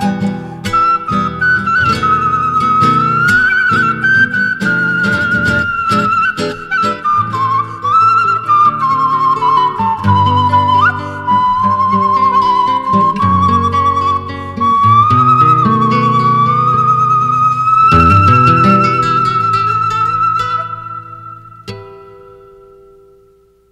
Bye.